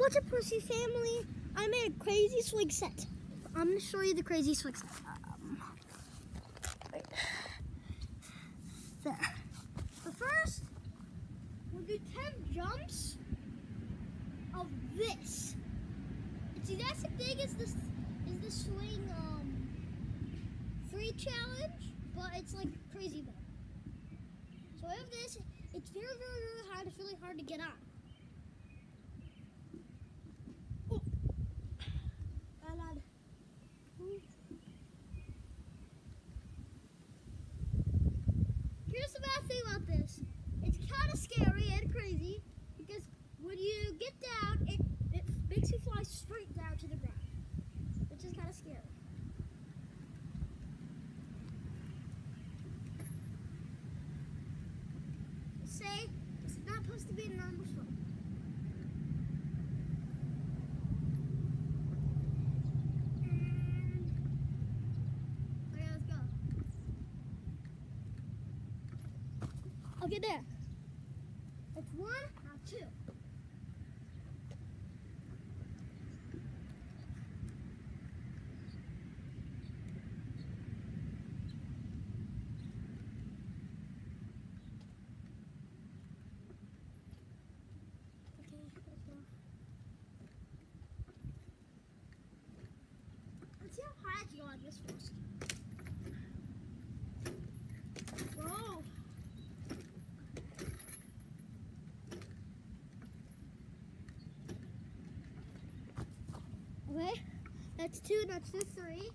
What's up, Hersee family? I made a crazy swig set. I'm gonna show you the crazy swig set. Um. There. But first, we'll do 10 jumps of this. It's as big as this is the swing um free challenge, but it's like crazy big. So I have this. It's very, very, very hard. It's really hard to get on. Oh. Alan. Here's the bad thing about this. It's kind of scary and crazy because when you get down, it, it makes you fly straight down to the ground, which is kind of scary. Say, it's not supposed to be a normal swim. And, okay, let's go. Okay, there. It's one, now two. Let's see how high I can go on this first. Okay, that's two, that's two, three.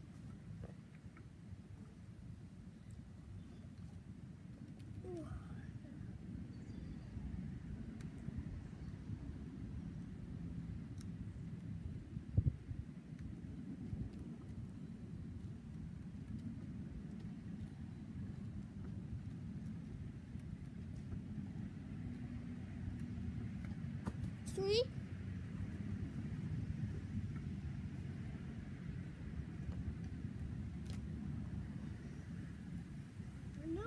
Three. And no,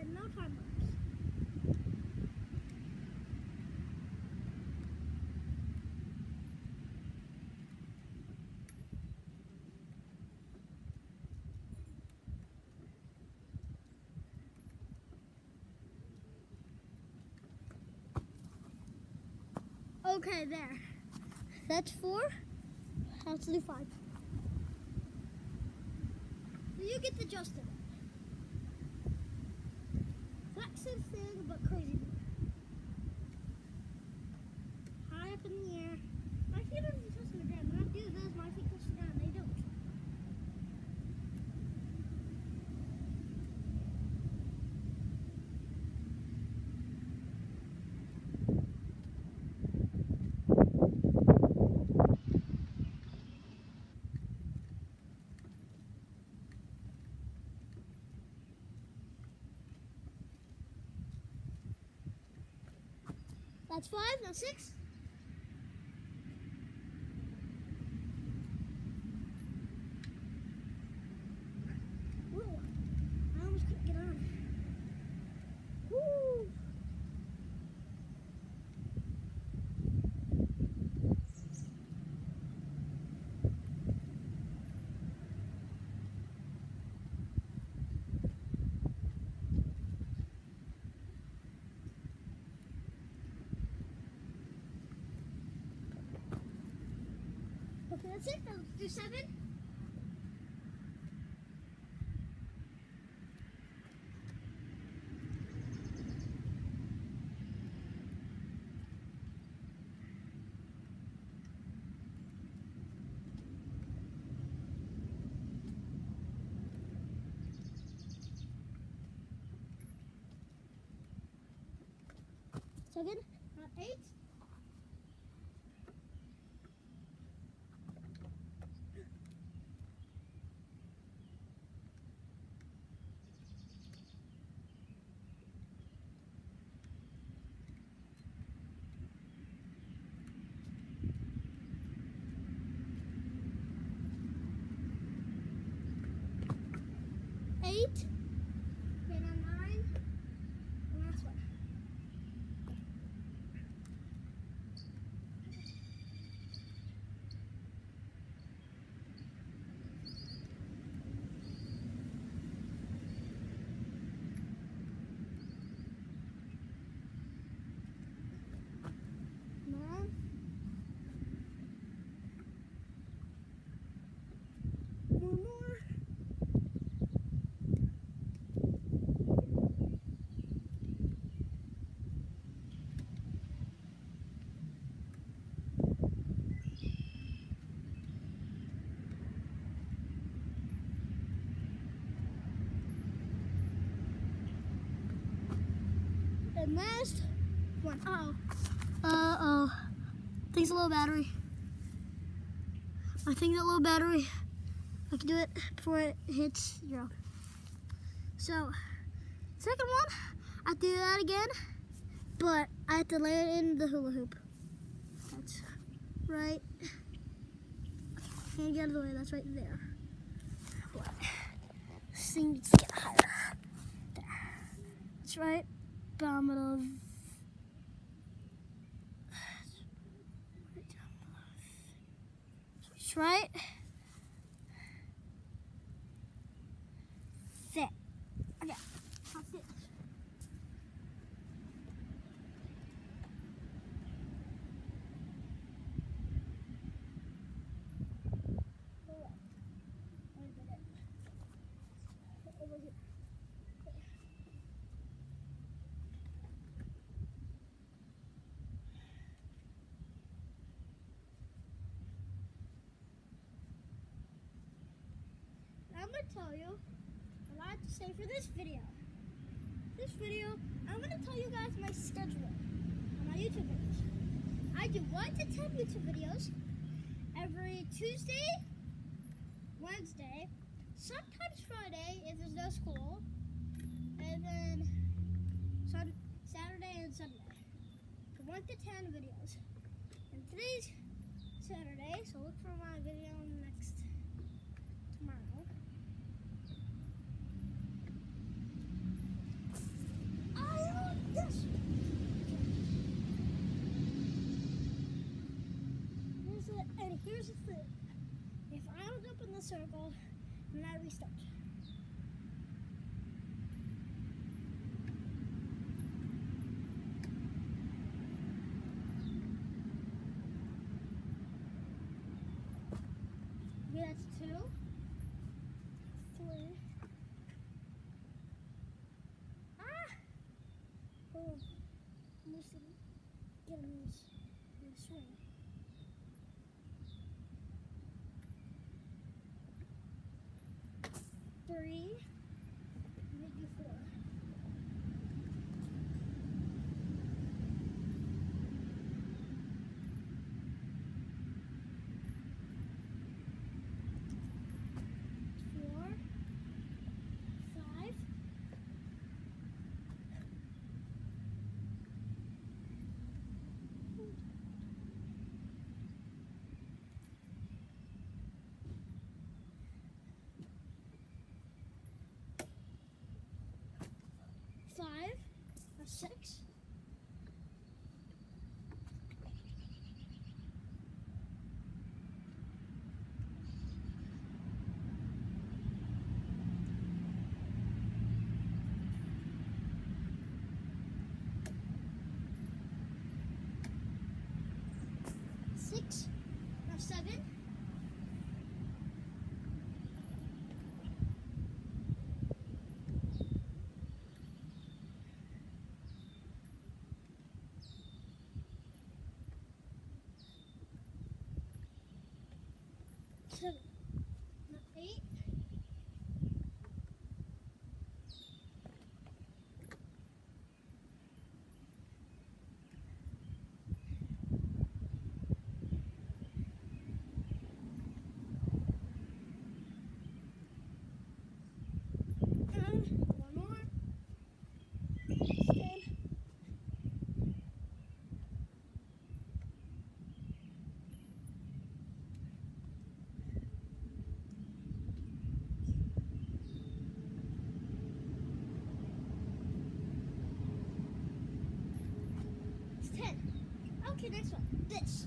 and no time lapse. Okay, there. That's four. Let's do five. You get the it. That thing, but crazy. High up in the air. My feet don't even touch the ground. When I do this, my feet touch the ground. They don't. That's five. Now six. Whoa. I almost couldn't get on. Woo. Okay, that's it. Let's do seven. Seven, now eight. Eight. Okay, now nine. And last one. Last one. Uh oh. Uh oh. Thing's a low battery. I think that low battery, I can do it before it hits zero. So, second one, I do that again, but I have to land in the hula hoop. That's right. Can't get out of the way, that's right there. But, this thing needs to get higher. There. That's right. That's right. Sit. Okay. I'll sit. I'm gonna tell you what I have to say for this video. This video, I'm gonna tell you guys my schedule on my YouTube videos. I do one to ten YouTube videos every Tuesday, Wednesday, sometimes Friday if there's no school, and then Sun- Saturday and Sunday. So one to ten videos. And today's Saturday, so look for my video next tomorrow. I want this. The, here's the thing. If I don't jump in the circle, then I restart. Okay, that's two. Three. Ah! Oh, listen. Get him in this, the swing. Three. Maybe four. Four. Five. Five or six. Six or seven. Seven. No, Eight. And one more. Ten. It's ten. Okay, next one. This.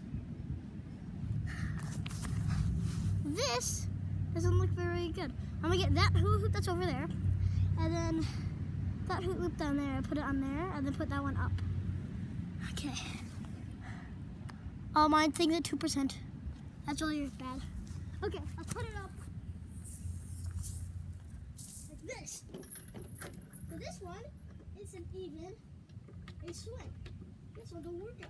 This doesn't look very good. I'm gonna get that hula hoop that's over there, and then that hoop down there, put it on there, and then put that one up. Okay. Oh, mine thing's at 2%. That's really bad. Okay, I'll put it up like this. So this one isn't even a swing. This one's a workout.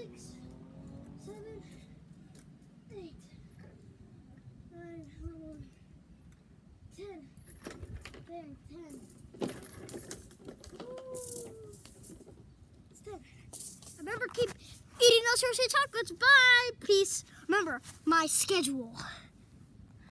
six, seven, eight, nine, eleven, ten. Bang, ten. Remember, keep eating those Hershey chocolates. Bye. Peace. Remember, my schedule.